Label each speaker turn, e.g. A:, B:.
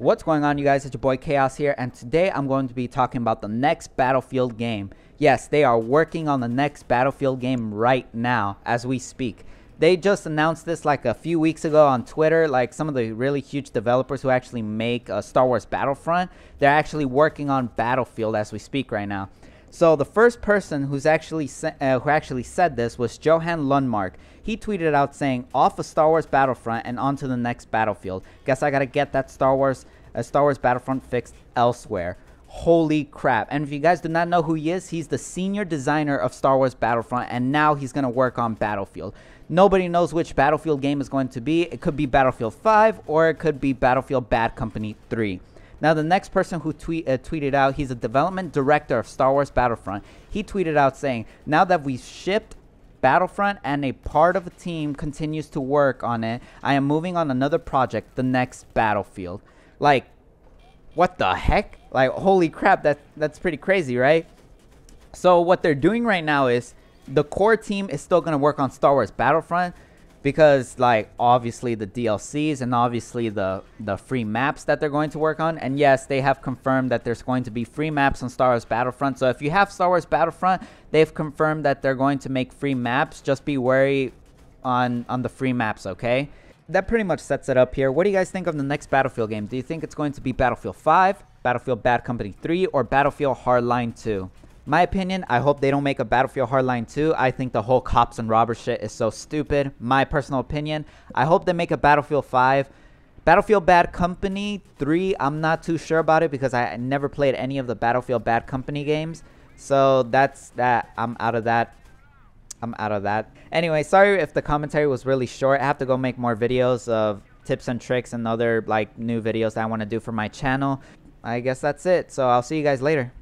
A: What's going on, you guys? It's your boy Chaos here, and today I'm going to be talking about the next Battlefield game. Yes, they are working on the next Battlefield game right now as we speak. They just announced this like a few weeks ago on Twitter. Like some of the really huge developers who actually make uh, Star Wars Battlefront, they're actually working on Battlefield as we speak right now. So the first person who's actually uh, who actually said this was Johan Lundmark. He tweeted out saying, "Off of Star Wars Battlefront and on to the next Battlefield. Guess I gotta get that Star Wars uh, Star Wars Battlefront fixed elsewhere." Holy crap. And if you guys do not know who he is, he's the senior designer of Star Wars Battlefront, and now he's going to work on Battlefield. Nobody knows which Battlefield game is going to be. It could be Battlefield 5, or it could be Battlefield Bad Company 3. Now, the next person who tweet, uh, tweeted out, he's a development director of Star Wars Battlefront. He tweeted out saying, Now that we've shipped Battlefront and a part of the team continues to work on it, I am moving on another project, the next Battlefield. Like, what the heck? Like, holy crap, that, that's pretty crazy, right? So, what they're doing right now is the core team is still going to work on Star Wars Battlefront because like obviously the DLCs and obviously the the free maps that they're going to work on and yes they have confirmed that there's going to be free maps on Star Wars Battlefront. So if you have Star Wars Battlefront they've confirmed that they're going to make free maps. Just be wary on on the free maps okay? That pretty much sets it up here. What do you guys think of the next Battlefield game? Do you think it's going to be Battlefield 5 Battlefield Bad Company 3 or Battlefield Hardline 2 my opinion, I hope they don't make a Battlefield Hardline 2. I think the whole cops and robbers shit is so stupid. My personal opinion. I hope they make a Battlefield 5. Battlefield Bad Company 3, I'm not too sure about it because I never played any of the Battlefield Bad Company games. So that's that. I'm out of that. I'm out of that. Anyway, sorry if the commentary was really short. I have to go make more videos of tips and tricks and other like new videos that I want to do for my channel. I guess that's it. So I'll see you guys later.